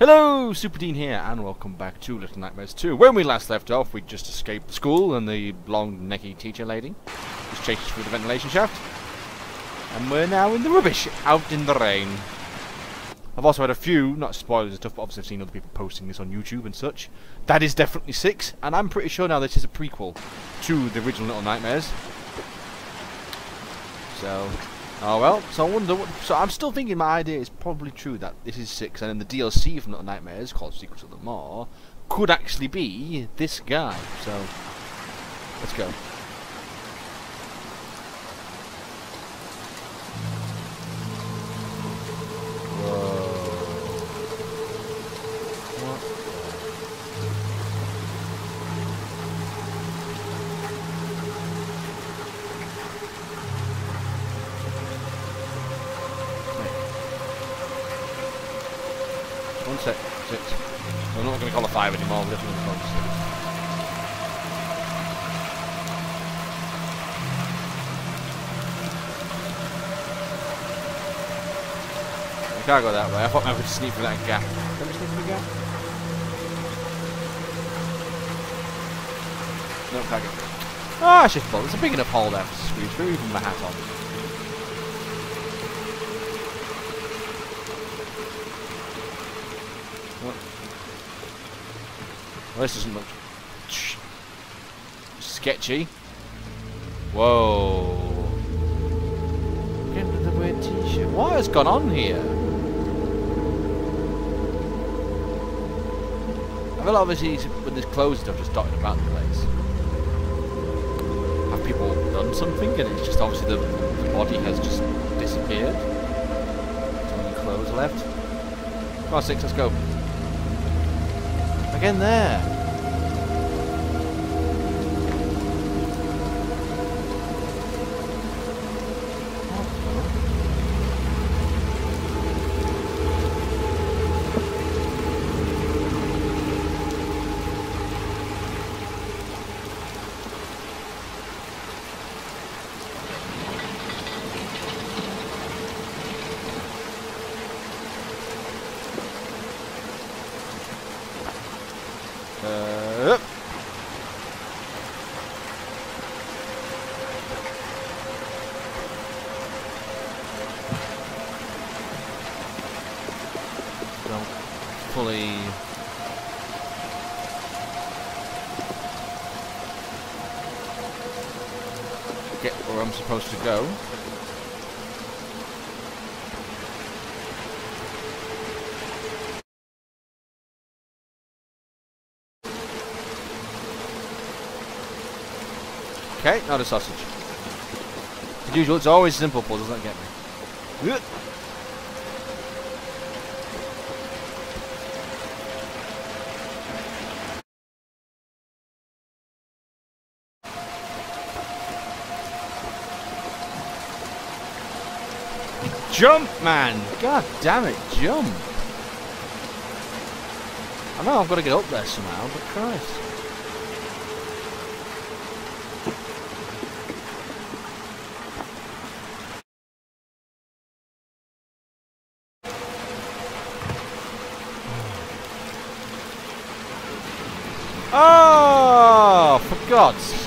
Hello, Super Dean here, and welcome back to Little Nightmares 2. When we last left off, we just escaped the school and the long, necky teacher lady just chased through the ventilation shaft. And we're now in the rubbish, out in the rain. I've also had a few, not spoilers and stuff, but obviously I've seen other people posting this on YouTube and such. That is definitely 6, and I'm pretty sure now this is a prequel to the original Little Nightmares. So, Oh well, so I wonder what, so I'm still thinking my idea is probably true that this is 6 and then the DLC from Little Nightmares called Secrets of the Maw could actually be this guy, so let's go. Sec, six. We're not going to call a five anymore, we're definitely going to call it six. We can't go that way. I thought I could sneak through that gap. Can we sneak through the gap? No, can't get through. Ah, shit, well, there's a big enough hole there to squeeze through, even my hat on. Well, this doesn't look sketchy. Whoa. Into the weird t-shirt. What has gone on here? I feel obviously when there's clothes stuff just dotted about the place. Have people done something and it's just obviously the, the body has just disappeared? There's only clothes left. On, six, let's go. Again there. Uh, don't fully get where I'm supposed to go. Okay, not a sausage. As usual, it's always simple puzzles that get me. Jump, man! God damn it, jump! I know I've got to get up there somehow, but Christ. Oh, for God's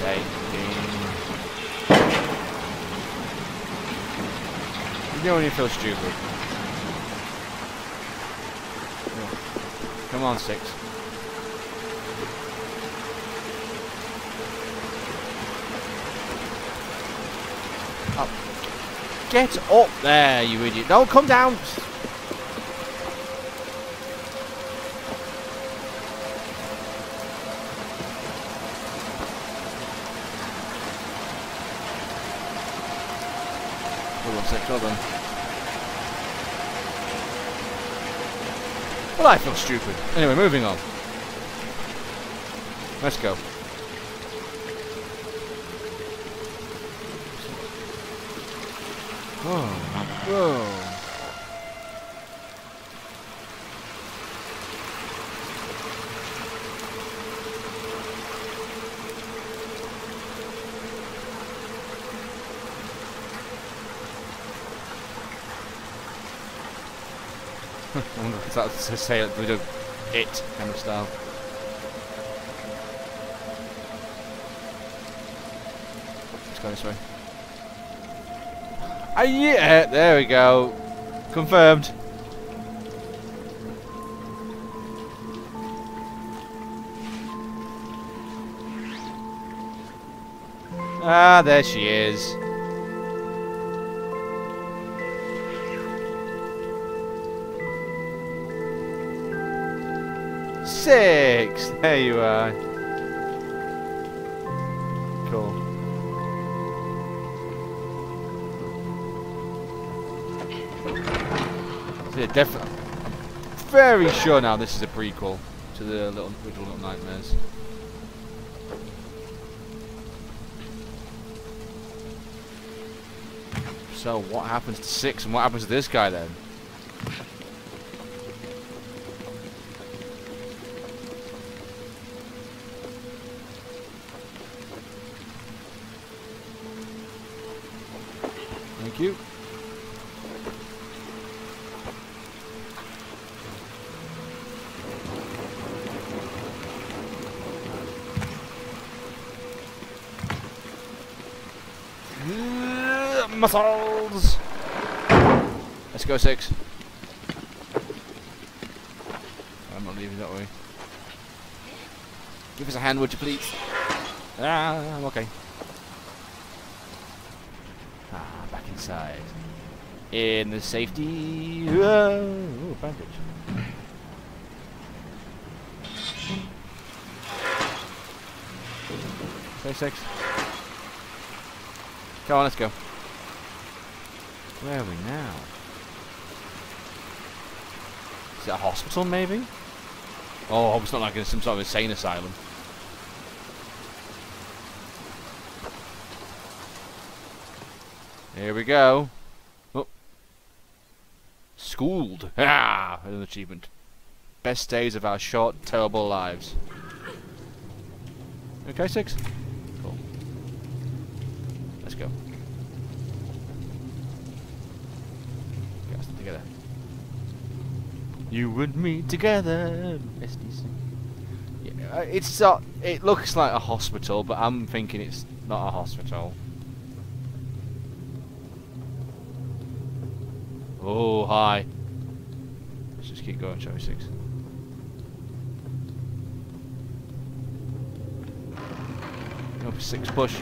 know when you feel stupid. Come on, six. Up. Get up there, you idiot. No, come down. Hold on a sec, hold on. Well, I feel stupid. Anyway, moving on. Let's go. Oh, Whoa. Whoa. I wonder if that's to say it, we do it kind of style. Let's go this way. Ah, yeah, there we go. Confirmed. Ah, there she is. Six! There you are. Cool. Yeah, definitely. Very sure now this is a prequel to the Little, little Nightmares. So what happens to six and what happens to this guy then? Thank you. Uh, Muscles! Let's go six. I'm not leaving that way. Give us a hand, would you please? Ah, I'm okay. Inside. In the safety. Oh, bandage. Say six. Come on, let's go. Where are we now? Is it a hospital, maybe? Oh, it's not like some sort of insane asylum. Here we go. Oh. Schooled. Ah, an achievement. Best days of our short, terrible lives. Okay, six. Cool. Let's go. Get us together. You and me together. SDC. Yeah, uh, it's uh, it looks like a hospital, but I'm thinking it's not a hospital. Oh, hi. Let's just keep going, six? Go for six push.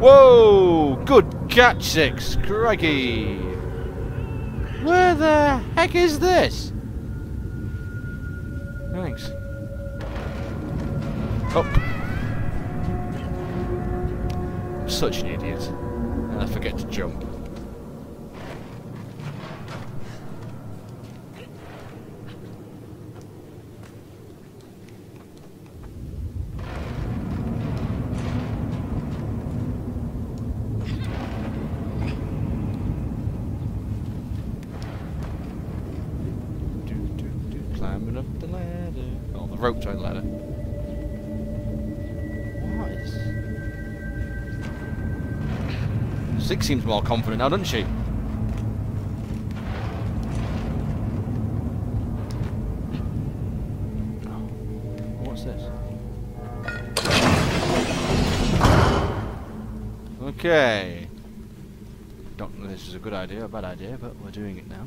Whoa! Good catch, six. Crikey. Where the heck is this? Thanks. Oh. Such an idiot. I forget to jump. Climbing up the ladder. Oh, the rope joint ladder. Six seems more confident now, doesn't she? Oh, What's this? Okay. Don't know if this is a good idea or a bad idea, but we're doing it now.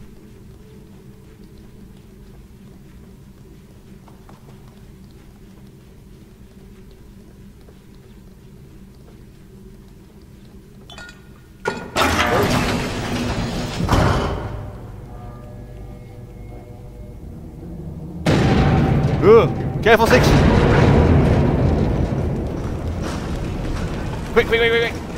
Ugh. Careful, six. Quick, quick, quick, quick, quick.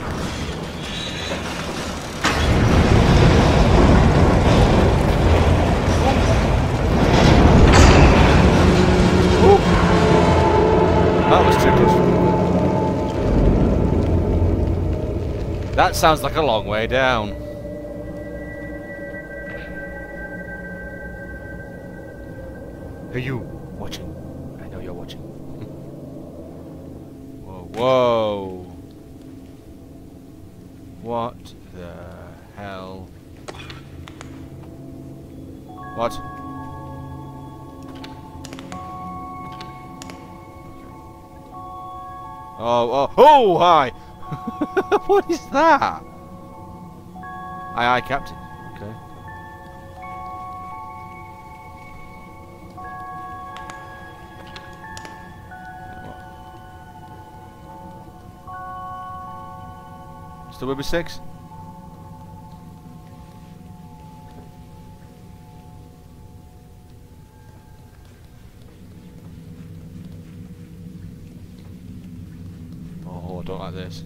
That sounds like a long way down. Whoa. What the hell? What? Oh, oh, oh, hi! what is that? Aye, aye, Captain. Still with me six? Oh, I don't like this.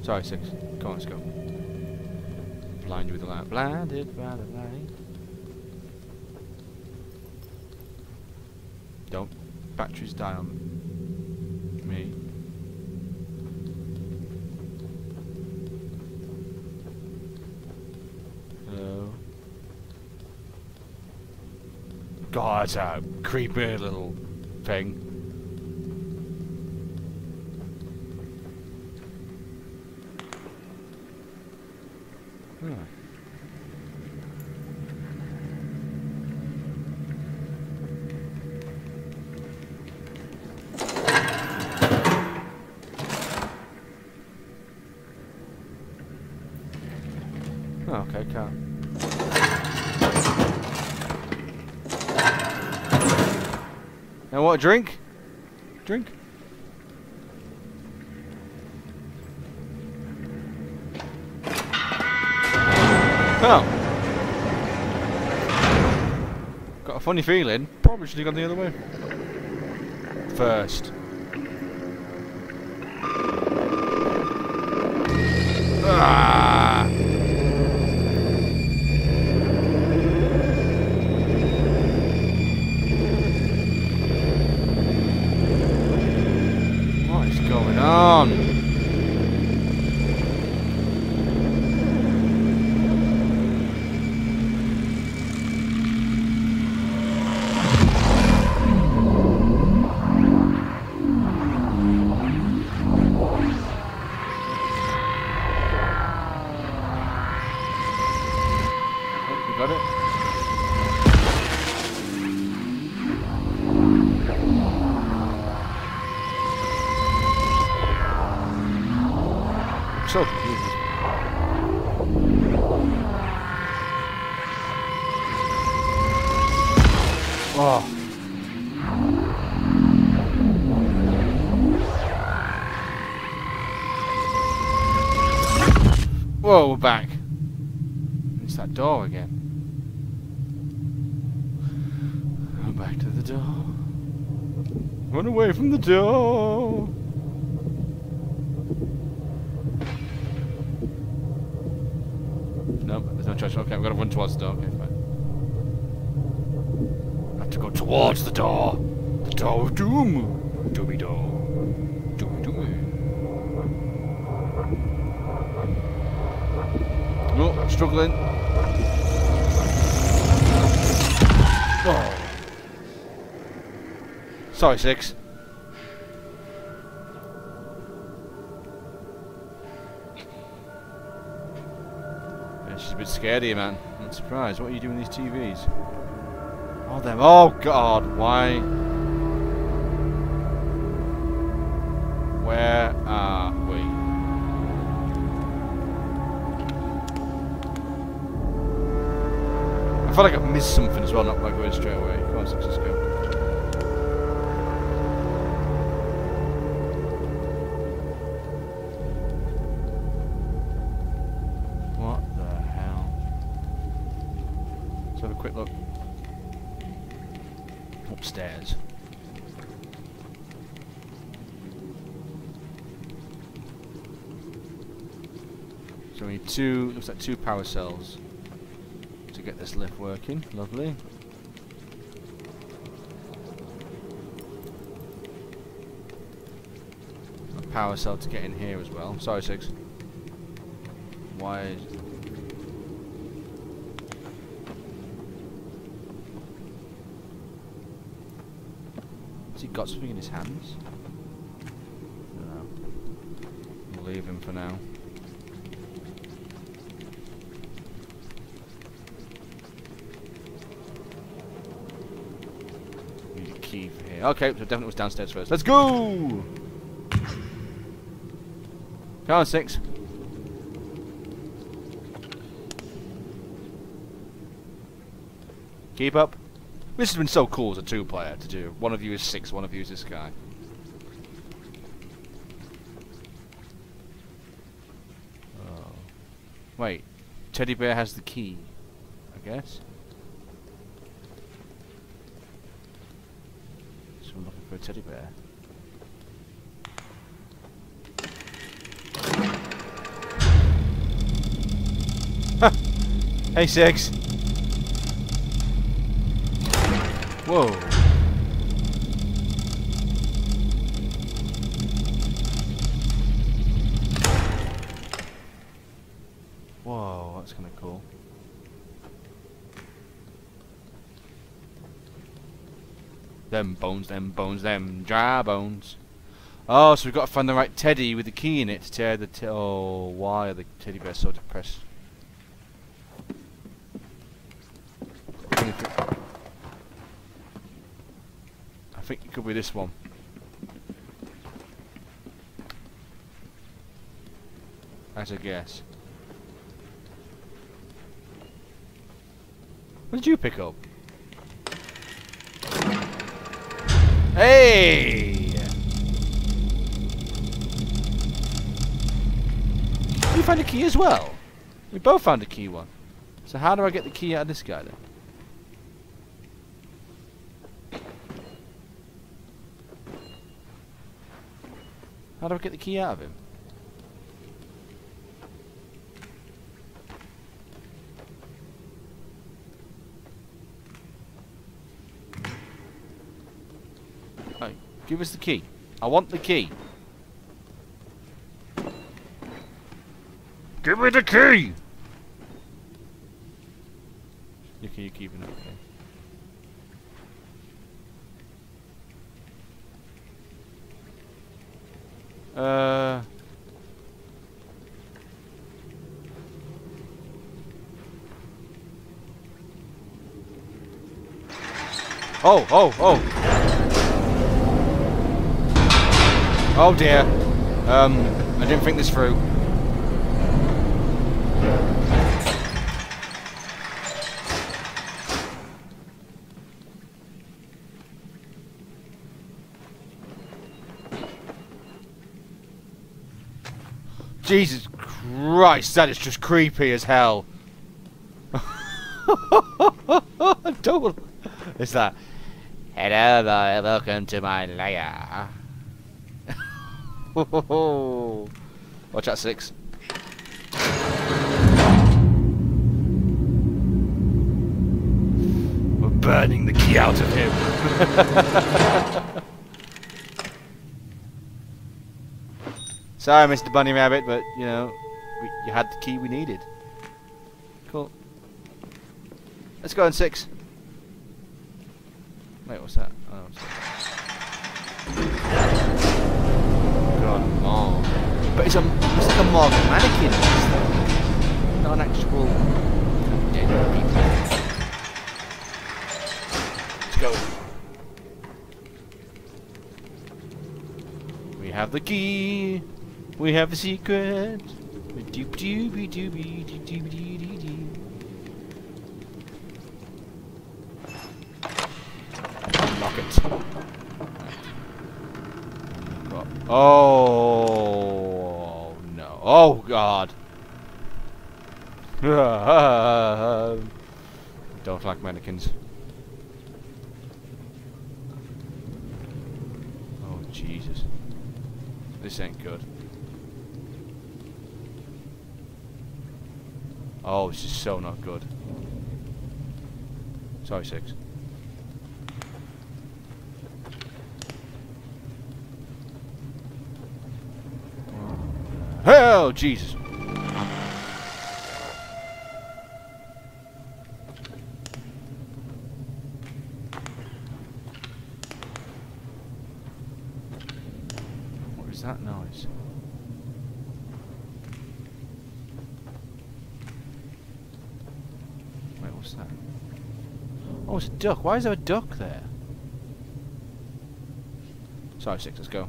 Sorry, six. Come on, let's go. Blind with the light. Blinded by the light. Don't. Batteries die on me. Hello. God, that's a creepy little thing. Hmm. Oh, okay, can't. Now what? Drink? Drink? Oh. Got a funny feeling. Probably should have gone the other way. First. Ah! What is going on? Oh, we got it. So confused. Oh. Whoa, we're back. It's that door again. Go back to the door. Run away from the door. Nope, there's no choice. Okay, got to run towards the door. Okay, have to go towards the door. The door of doom. Doomy door. Doomy doomy. Oh, struggling. Oh. Sorry, Six. She's a bit scared you, man. I'm not surprised. What are you doing with these TVs? Oh, them. Oh, God. Why? Where are we? I feel like I've missed something as well, not by going straight away. Come on, let's go. Upstairs. So we need two, looks like two power cells to get this lift working. Lovely. A power cell to get in here as well. Sorry, Six. Why is... Has he got something in his hands? I'll leave him for now. Need a key for here. Okay, so definitely was downstairs first. Let's go! Come on, six. Keep up. This has been so cool as a two-player to do. One of you is six, one of you is this guy. Oh. Wait, Teddy Bear has the key, I guess. So I'm looking for a Teddy Bear. hey, Six. Whoa. Whoa, that's kind of cool. Them bones, them bones, them dry bones. Oh, so we've got to find the right teddy with the key in it to tear the t Oh, why are the teddy bears so depressed? I think it could be this one. As a guess. What did you pick up? Hey! You found a key as well? We both found a key one. So how do I get the key out of this guy then? How do I get the key out of him? Right, give us the key. I want the key. Give me the key! Okay, you're keeping it, okay. Uh... Oh, oh, oh! Oh dear. Um, I didn't think this through. Jesus Christ, that is just creepy as hell. Double. It's that. Hello there, welcome to my lair. Watch out, six. We're burning the key out of him. Sorry, Mr. Bunny Rabbit, but, you know, we, you had the key we needed. Cool. Let's go on six. Wait, what's that? Oh? God, oh. But it's a, it's like a marble mannequin. Not an actual dead people. Let's go. We have the key. We have a secret. Unlock it. Oh no! Oh God! Don't like mannequins. Oh Jesus! This ain't good. Oh, this is so not good. Sorry, Six. Hell, Jesus. What is that noise? What's that? Oh, it's a duck. Why is there a duck there? Sorry, six. Let's go.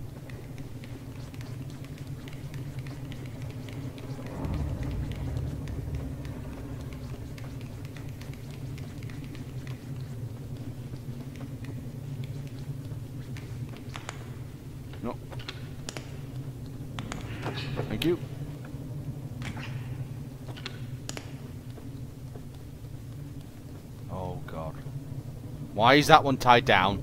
No. Thank you. Oh god. Why is that one tied down?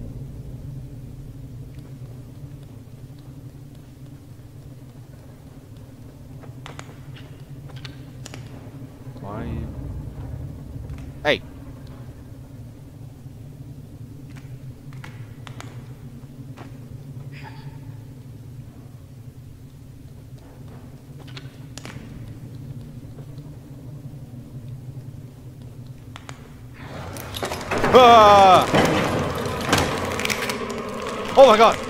Why? Hey. Ah! Oh my god!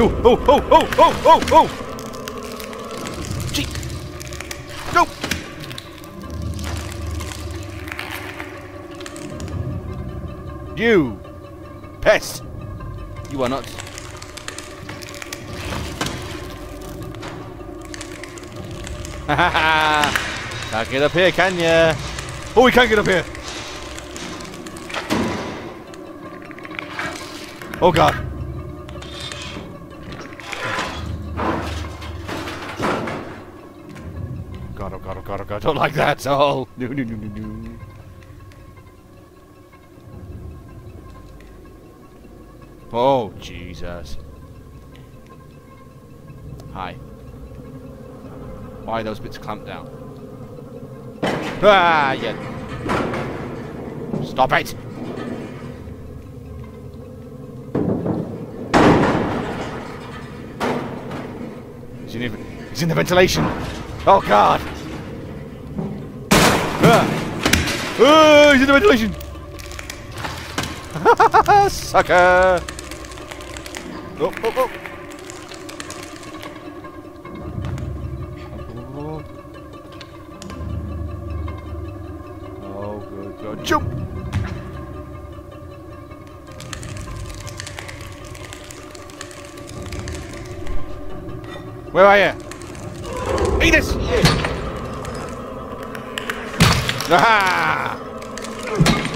You, oh, oh, oh, oh, oh, oh! Gee! Go! You! Pest! You are not. Ha ha ha! Can't get up here, can ya? Oh, we can't get up here! Oh god! God, oh god, oh god, god, don't like that! Oh! No, no, no, no, no. Oh, Jesus. Hi. Why are those bits clamped down? Ah, yeah. Stop it! He's in, he's in the ventilation! Oh, God! Ah! Oh, he's in the ventilation! Sucker! Oh, oh, oh. Oh, good, good. Jump! Where are you? Eat this! Aha!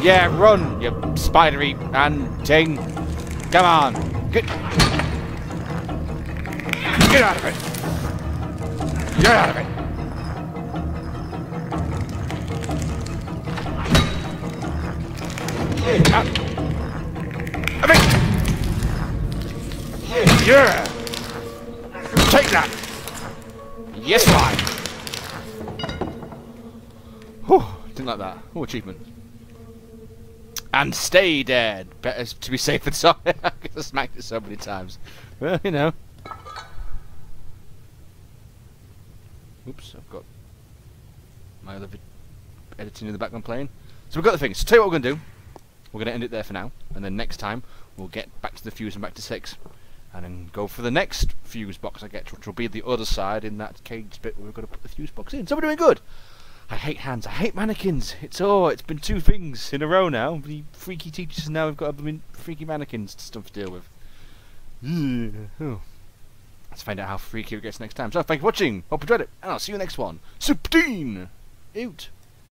Yeah, run, you spidery and ting. Come on, get get out of it. Get out of it. Out. Yeah. Take that. Yes, right. Whew, didn't like that. Oh, achievement. And stay dead. Better to be safe than sorry. I've smacked it so many times. Well, you know. Oops, I've got my other editing in the background playing. So we've got the thing. So tell you what we're going to do. We're going to end it there for now. And then next time, we'll get back to the fuse and back to 6. And then go for the next fuse box I get, which will be the other side in that cage bit where we're going to put the fuse box in. So we're doing good. I hate hands. I hate mannequins. It's oh, it's been two things in a row now. The freaky teachers now we've got I mean, freaky mannequins stuff to deal with. Oh. Let's find out how freaky it gets next time. So thank you for watching. Hope you enjoyed it, and I'll see you next one. Superdean out.